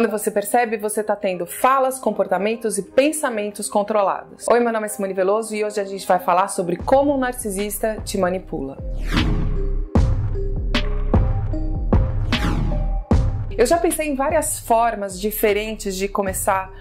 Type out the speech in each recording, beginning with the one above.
Quando você percebe, você está tendo falas, comportamentos e pensamentos controlados. Oi, meu nome é Simone Veloso e hoje a gente vai falar sobre como um narcisista te manipula. Eu já pensei em várias formas diferentes de começar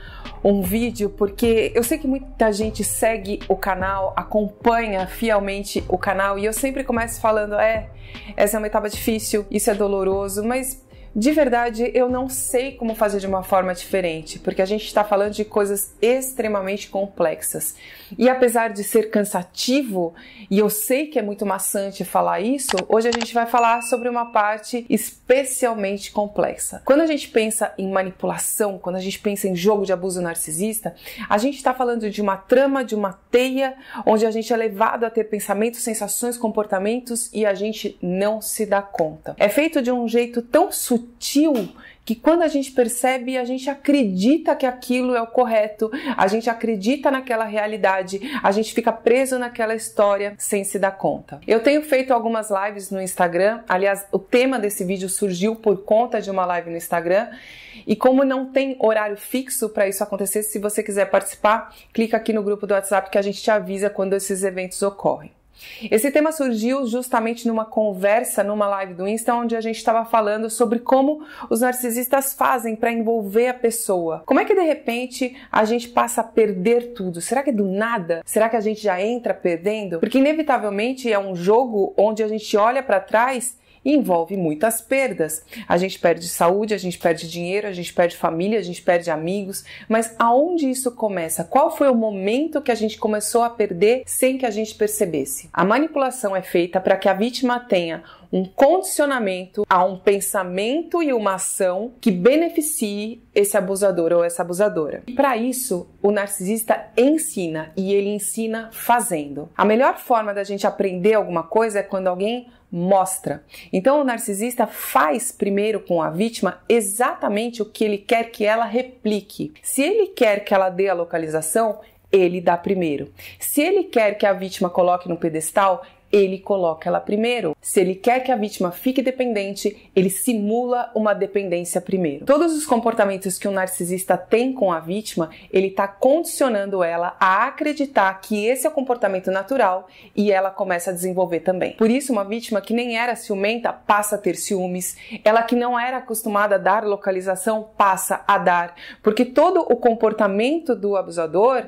um vídeo, porque eu sei que muita gente segue o canal, acompanha fielmente o canal e eu sempre começo falando: é, essa é uma etapa difícil, isso é doloroso, mas de verdade, eu não sei como fazer de uma forma diferente, porque a gente está falando de coisas extremamente complexas. E apesar de ser cansativo, e eu sei que é muito maçante falar isso, hoje a gente vai falar sobre uma parte especialmente complexa. Quando a gente pensa em manipulação, quando a gente pensa em jogo de abuso narcisista, a gente está falando de uma trama, de uma teia, onde a gente é levado a ter pensamentos, sensações, comportamentos e a gente não se dá conta. É feito de um jeito tão sutil sutil que quando a gente percebe, a gente acredita que aquilo é o correto, a gente acredita naquela realidade, a gente fica preso naquela história sem se dar conta. Eu tenho feito algumas lives no Instagram, aliás, o tema desse vídeo surgiu por conta de uma live no Instagram. E como não tem horário fixo para isso acontecer, se você quiser participar, clica aqui no grupo do WhatsApp que a gente te avisa quando esses eventos ocorrem. Esse tema surgiu justamente numa conversa, numa live do Insta, onde a gente estava falando sobre como os narcisistas fazem para envolver a pessoa. Como é que de repente a gente passa a perder tudo? Será que é do nada? Será que a gente já entra perdendo? Porque inevitavelmente é um jogo onde a gente olha para trás envolve muitas perdas. A gente perde saúde, a gente perde dinheiro, a gente perde família, a gente perde amigos, mas aonde isso começa? Qual foi o momento que a gente começou a perder sem que a gente percebesse? A manipulação é feita para que a vítima tenha um condicionamento a um pensamento e uma ação que beneficie esse abusador ou essa abusadora. E para isso, o narcisista ensina e ele ensina fazendo. A melhor forma da gente aprender alguma coisa é quando alguém mostra. Então o narcisista faz primeiro com a vítima exatamente o que ele quer que ela replique. Se ele quer que ela dê a localização, ele dá primeiro. Se ele quer que a vítima coloque no pedestal, ele coloca ela primeiro. Se ele quer que a vítima fique dependente, ele simula uma dependência primeiro. Todos os comportamentos que um narcisista tem com a vítima, ele está condicionando ela a acreditar que esse é o comportamento natural e ela começa a desenvolver também. Por isso, uma vítima que nem era ciumenta passa a ter ciúmes, ela que não era acostumada a dar localização passa a dar, porque todo o comportamento do abusador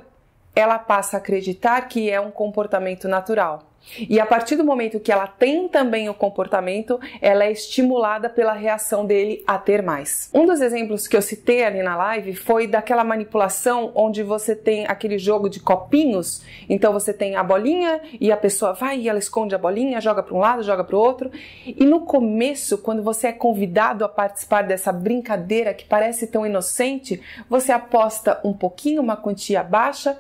ela passa a acreditar que é um comportamento natural. E a partir do momento que ela tem também o comportamento, ela é estimulada pela reação dele a ter mais. Um dos exemplos que eu citei ali na live foi daquela manipulação onde você tem aquele jogo de copinhos, então você tem a bolinha e a pessoa vai e ela esconde a bolinha, joga para um lado, joga para o outro. E no começo, quando você é convidado a participar dessa brincadeira que parece tão inocente, você aposta um pouquinho, uma quantia baixa,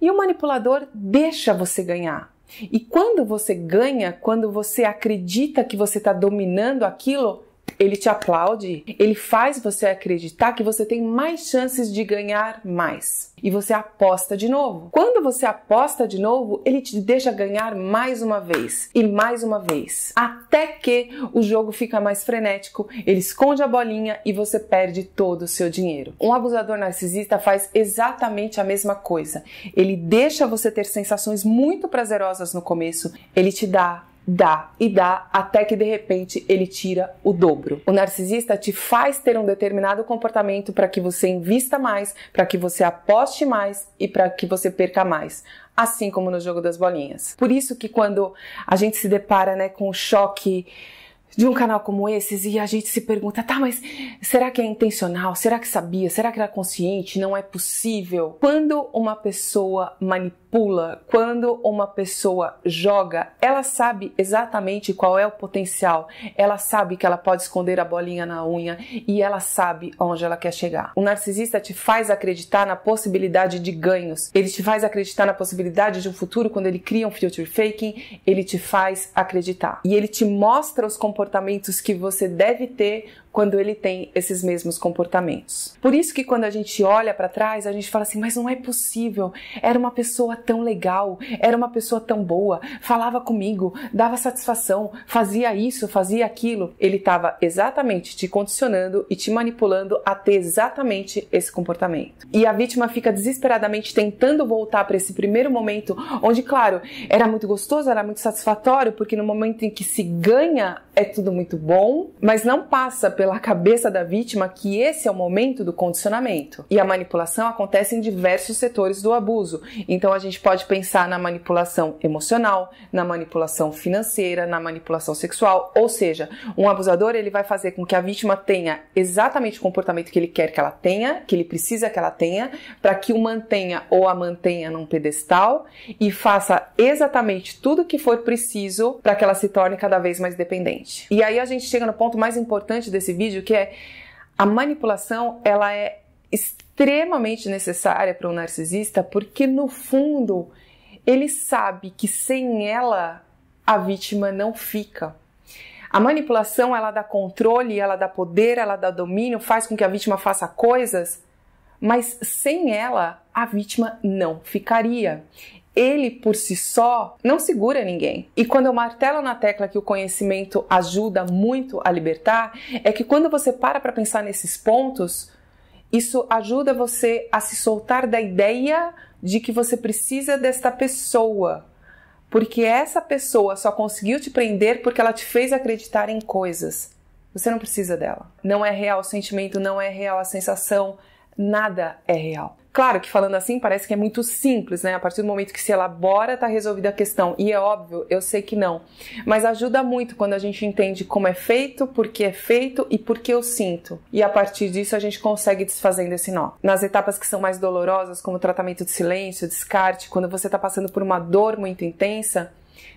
e o manipulador deixa você ganhar. E quando você ganha, quando você acredita que você está dominando aquilo, ele te aplaude, ele faz você acreditar que você tem mais chances de ganhar mais. E você aposta de novo. Quando você aposta de novo, ele te deixa ganhar mais uma vez e mais uma vez, até que o jogo fica mais frenético, ele esconde a bolinha e você perde todo o seu dinheiro. Um abusador narcisista faz exatamente a mesma coisa. Ele deixa você ter sensações muito prazerosas no começo, ele te dá dá e dá até que de repente ele tira o dobro. O narcisista te faz ter um determinado comportamento para que você invista mais, para que você aposte mais e para que você perca mais. Assim como no jogo das bolinhas. Por isso que quando a gente se depara né, com o choque de um canal como esses e a gente se pergunta, tá, mas será que é intencional? Será que sabia? Será que era consciente? Não é possível. Quando uma pessoa manipula, quando uma pessoa joga, ela sabe exatamente qual é o potencial. Ela sabe que ela pode esconder a bolinha na unha e ela sabe onde ela quer chegar. O narcisista te faz acreditar na possibilidade de ganhos. Ele te faz acreditar na possibilidade de um futuro quando ele cria um future faking, ele te faz acreditar. E ele te mostra os comportamentos comportamentos que você deve ter quando ele tem esses mesmos comportamentos. Por isso que quando a gente olha para trás, a gente fala assim: "Mas não é possível. Era uma pessoa tão legal, era uma pessoa tão boa, falava comigo, dava satisfação, fazia isso, fazia aquilo". Ele estava exatamente te condicionando e te manipulando a ter exatamente esse comportamento. E a vítima fica desesperadamente tentando voltar para esse primeiro momento onde, claro, era muito gostoso, era muito satisfatório, porque no momento em que se ganha é tudo muito bom, mas não passa pela cabeça da vítima que esse é o momento do condicionamento. E a manipulação acontece em diversos setores do abuso. Então a gente pode pensar na manipulação emocional, na manipulação financeira, na manipulação sexual, ou seja, um abusador ele vai fazer com que a vítima tenha exatamente o comportamento que ele quer que ela tenha, que ele precisa que ela tenha, para que o mantenha ou a mantenha num pedestal e faça exatamente tudo o que for preciso para que ela se torne cada vez mais dependente. E aí a gente chega no ponto mais importante desse vídeo, que é a manipulação, ela é extremamente necessária para um narcisista, porque no fundo ele sabe que sem ela a vítima não fica. A manipulação, ela dá controle, ela dá poder, ela dá domínio, faz com que a vítima faça coisas, mas sem ela a vítima não ficaria ele por si só não segura ninguém. E quando eu martelo na tecla que o conhecimento ajuda muito a libertar, é que quando você para para pensar nesses pontos, isso ajuda você a se soltar da ideia de que você precisa desta pessoa. Porque essa pessoa só conseguiu te prender porque ela te fez acreditar em coisas. Você não precisa dela. Não é real o sentimento, não é real a sensação, nada é real. Claro que falando assim parece que é muito simples, né? A partir do momento que se elabora, tá resolvida a questão. E é óbvio, eu sei que não. Mas ajuda muito quando a gente entende como é feito, por que é feito e por que eu sinto. E a partir disso a gente consegue desfazendo esse nó. Nas etapas que são mais dolorosas, como tratamento de silêncio, descarte, quando você tá passando por uma dor muito intensa,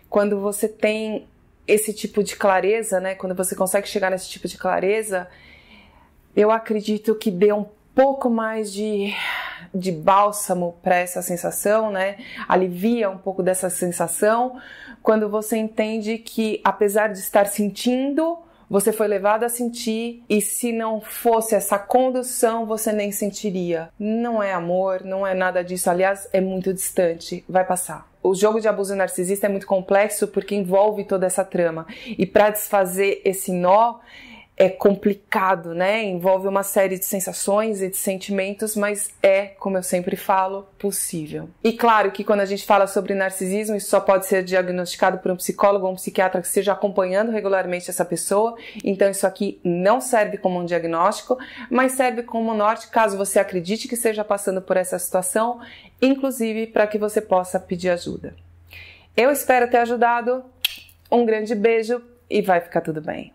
quando você tem esse tipo de clareza, né? Quando você consegue chegar nesse tipo de clareza, eu acredito que dê um pouco mais de, de bálsamo para essa sensação, né? Alivia um pouco dessa sensação quando você entende que, apesar de estar sentindo, você foi levado a sentir e se não fosse essa condução, você nem sentiria. Não é amor, não é nada disso. Aliás, é muito distante. Vai passar. O jogo de abuso narcisista é muito complexo porque envolve toda essa trama. E para desfazer esse nó, é complicado, né? Envolve uma série de sensações e de sentimentos, mas é, como eu sempre falo, possível. E claro que quando a gente fala sobre narcisismo, isso só pode ser diagnosticado por um psicólogo ou um psiquiatra que esteja acompanhando regularmente essa pessoa. Então isso aqui não serve como um diagnóstico, mas serve como norte caso você acredite que esteja passando por essa situação, inclusive para que você possa pedir ajuda. Eu espero ter ajudado. Um grande beijo e vai ficar tudo bem.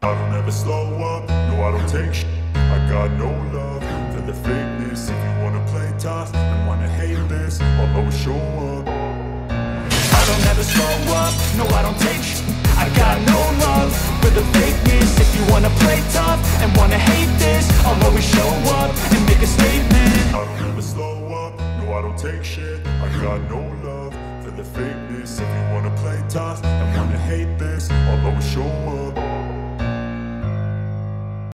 I got no love for the fakeness. If you wanna